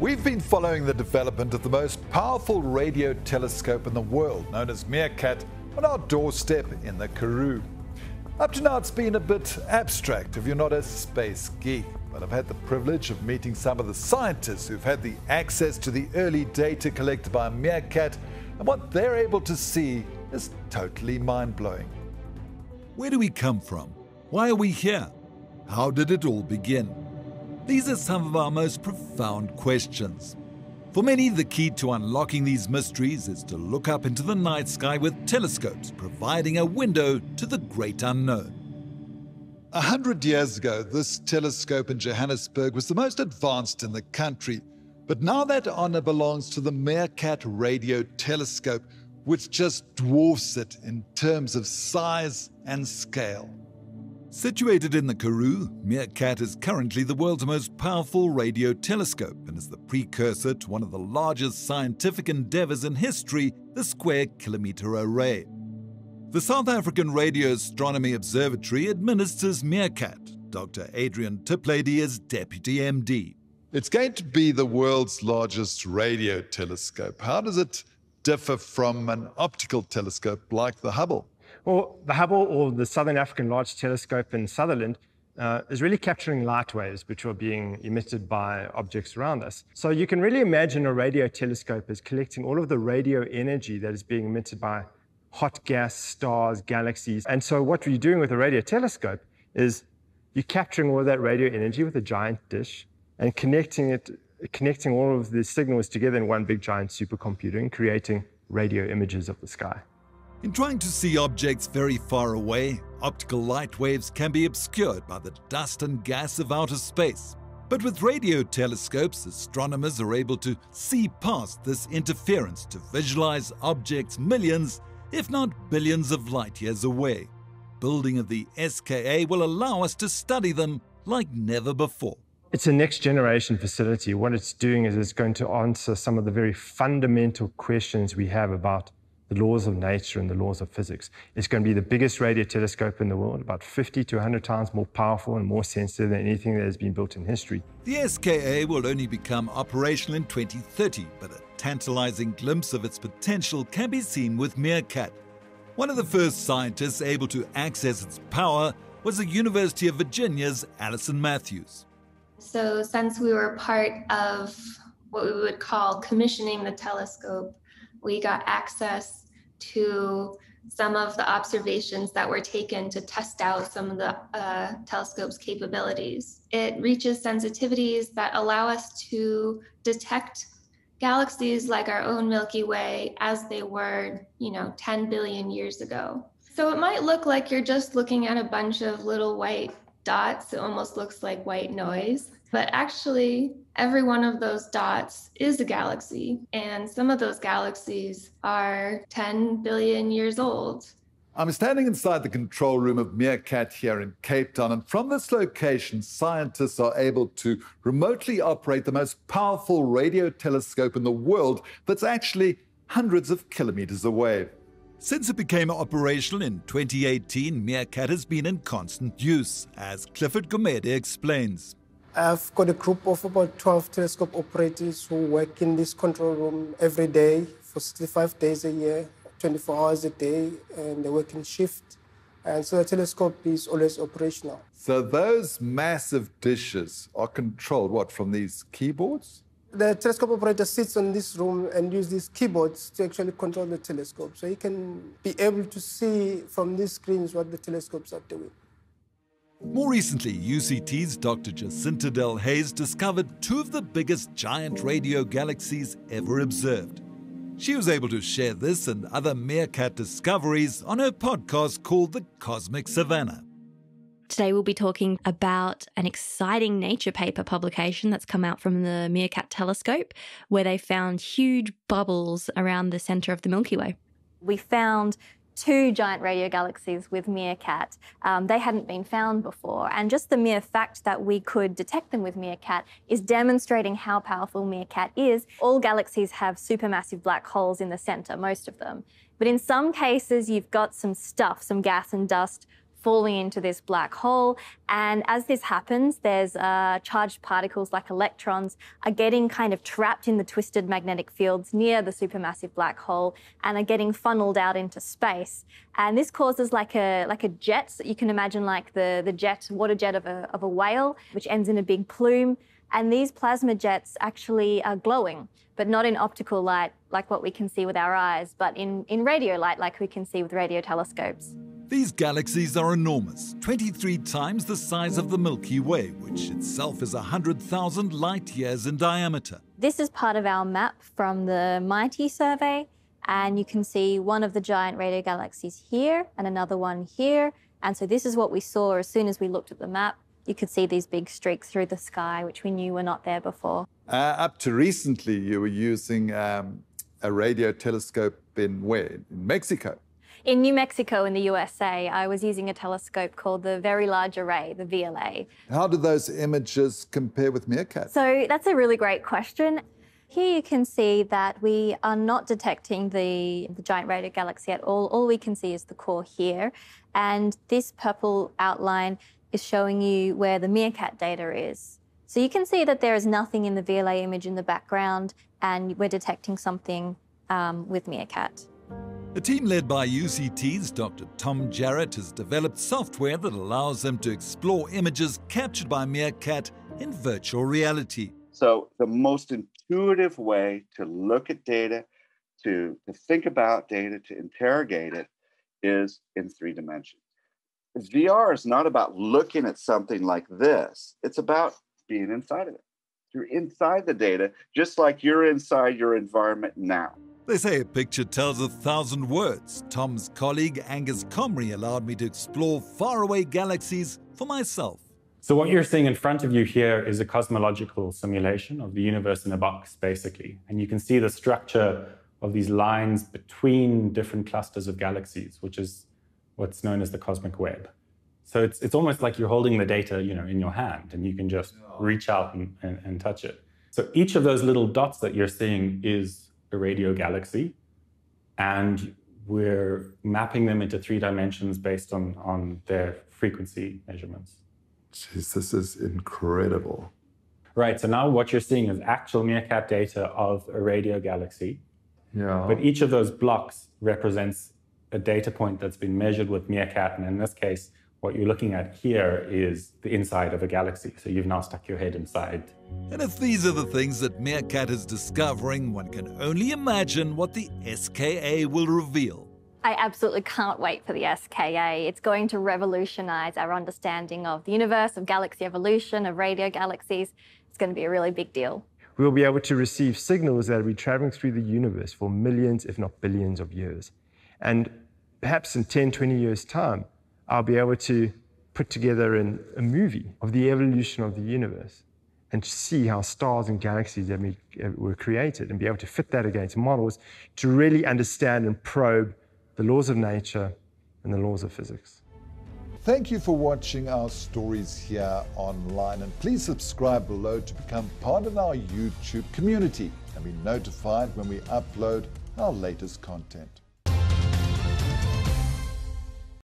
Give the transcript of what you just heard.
We've been following the development of the most powerful radio telescope in the world, known as Meerkat, on our doorstep in the Karoo. Up to now, it's been a bit abstract if you're not a space geek, but I've had the privilege of meeting some of the scientists who've had the access to the early data collected by Meerkat, and what they're able to see is totally mind blowing. Where do we come from? Why are we here? How did it all begin? These are some of our most profound questions. For many, the key to unlocking these mysteries is to look up into the night sky with telescopes, providing a window to the great unknown. A hundred years ago, this telescope in Johannesburg was the most advanced in the country. But now that honor belongs to the Meerkat Radio Telescope, which just dwarfs it in terms of size and scale. Situated in the Karoo, Meerkat is currently the world's most powerful radio telescope and is the precursor to one of the largest scientific endeavors in history, the Square Kilometre Array. The South African Radio Astronomy Observatory administers Meerkat. Dr. Adrian Tiplady is Deputy MD. It's going to be the world's largest radio telescope. How does it differ from an optical telescope like the Hubble? Well, the Hubble or the Southern African Large Telescope in Sutherland uh, is really capturing light waves which are being emitted by objects around us. So you can really imagine a radio telescope as collecting all of the radio energy that is being emitted by hot gas, stars, galaxies. And so what you're doing with a radio telescope is you're capturing all that radio energy with a giant dish and connecting it, connecting all of the signals together in one big giant supercomputer and creating radio images of the sky. In trying to see objects very far away, optical light waves can be obscured by the dust and gas of outer space. But with radio telescopes, astronomers are able to see past this interference to visualize objects millions, if not billions of light years away. Building of the SKA will allow us to study them like never before. It's a next generation facility. What it's doing is it's going to answer some of the very fundamental questions we have about the laws of nature and the laws of physics. It's going to be the biggest radio telescope in the world, about 50 to 100 times more powerful and more sensitive than anything that has been built in history. The SKA will only become operational in 2030, but a tantalizing glimpse of its potential can be seen with Meerkat. One of the first scientists able to access its power was the University of Virginia's Allison Matthews. So, since we were part of what we would call commissioning the telescope, we got access to some of the observations that were taken to test out some of the uh, telescope's capabilities. It reaches sensitivities that allow us to detect galaxies like our own Milky Way as they were, you know, 10 billion years ago. So it might look like you're just looking at a bunch of little white dots. It almost looks like white noise. But actually, every one of those dots is a galaxy. And some of those galaxies are 10 billion years old. I'm standing inside the control room of Meerkat here in Cape Town, and from this location, scientists are able to remotely operate the most powerful radio telescope in the world that's actually hundreds of kilometers away. Since it became operational in 2018, Meerkat has been in constant use, as Clifford Gumede explains. I've got a group of about 12 telescope operators who work in this control room every day for 65 days a year, 24 hours a day, and they work in shift. And so the telescope is always operational. So those massive dishes are controlled, what, from these keyboards? The telescope operator sits on this room and uses these keyboards to actually control the telescope. So he can be able to see from these screens what the telescopes are doing. More recently, UCT's Dr. Jacinta Delhaize discovered two of the biggest giant radio galaxies ever observed. She was able to share this and other Meerkat discoveries on her podcast called The Cosmic Savannah. Today, we'll be talking about an exciting Nature paper publication that's come out from the Meerkat telescope, where they found huge bubbles around the center of the Milky Way. We found two giant radio galaxies with Meerkat. Um, they hadn't been found before. And just the mere fact that we could detect them with Meerkat is demonstrating how powerful Meerkat is. All galaxies have supermassive black holes in the center, most of them. But in some cases, you've got some stuff, some gas and dust falling into this black hole. And as this happens, there's uh, charged particles like electrons are getting kind of trapped in the twisted magnetic fields near the supermassive black hole and are getting funneled out into space. And this causes like a like a jet. So you can imagine like the, the jet, water jet of a, of a whale, which ends in a big plume. And these plasma jets actually are glowing, but not in optical light like what we can see with our eyes, but in, in radio light like we can see with radio telescopes. These galaxies are enormous, 23 times the size of the Milky Way, which itself is 100,000 light years in diameter. This is part of our map from the MIGHTEE survey, and you can see one of the giant radio galaxies here and another one here. And so this is what we saw as soon as we looked at the map. You could see these big streaks through the sky, which we knew were not there before. Uh, up to recently, you were using um, a radio telescope in where? In Mexico. In New Mexico, in the USA, I was using a telescope called the Very Large Array, the VLA. How do those images compare with MeerKAT? So that's a really great question. Here you can see that we are not detecting the, the giant radio galaxy at all. All we can see is the core here. And this purple outline is showing you where the MeerKAT data is. So you can see that there is nothing in the VLA image in the background, and we're detecting something um, with MeerKAT. A team led by UCT's Dr. Tom Jarrett has developed software that allows them to explore images captured by MeerKAT in virtual reality. So, the most intuitive way to look at data, to, to think about data, to interrogate it is in three dimensions. VR is not about looking at something like this, it's about being inside of it. You're inside the data, just like you're inside your environment now. They say a picture tells a thousand words. Tom's colleague Angus Comrie allowed me to explore faraway galaxies for myself. So, what you're seeing in front of you here is a cosmological simulation of the universe in a box, basically. And you can see the structure of these lines between different clusters of galaxies, which is what's known as the cosmic web. So it's, it's almost like you're holding the data, you know, in your hand, and you can just reach out and, and, and touch it. So each of those little dots that you're seeing is a radio galaxy, and we're mapping them into three dimensions based on, on their frequency measurements. Jeez, this is incredible. Right, so now what you're seeing is actual MeerKAT data of a radio galaxy. Yeah. But each of those blocks represents a data point that's been measured with MeerKAT, and in this case, what you're looking at here is the inside of a galaxy. So you've now stuck your head inside. And if these are the things that MeerKAT is discovering, one can only imagine what the SKA will reveal. I absolutely can't wait for the SKA. It's going to revolutionize our understanding of the universe, of galaxy evolution, of radio galaxies. It's going to be a really big deal. We'll be able to receive signals that will be traveling through the universe for millions, if not billions, of years. And perhaps in 10, 20 years' time, I'll be able to put together an, a movie of the evolution of the universe and see how stars and galaxies uh, were created and be able to fit that against models to really understand and probe the laws of nature and the laws of physics. Thank you for watching our stories here online and please subscribe below to become part of our YouTube community and be notified when we upload our latest content.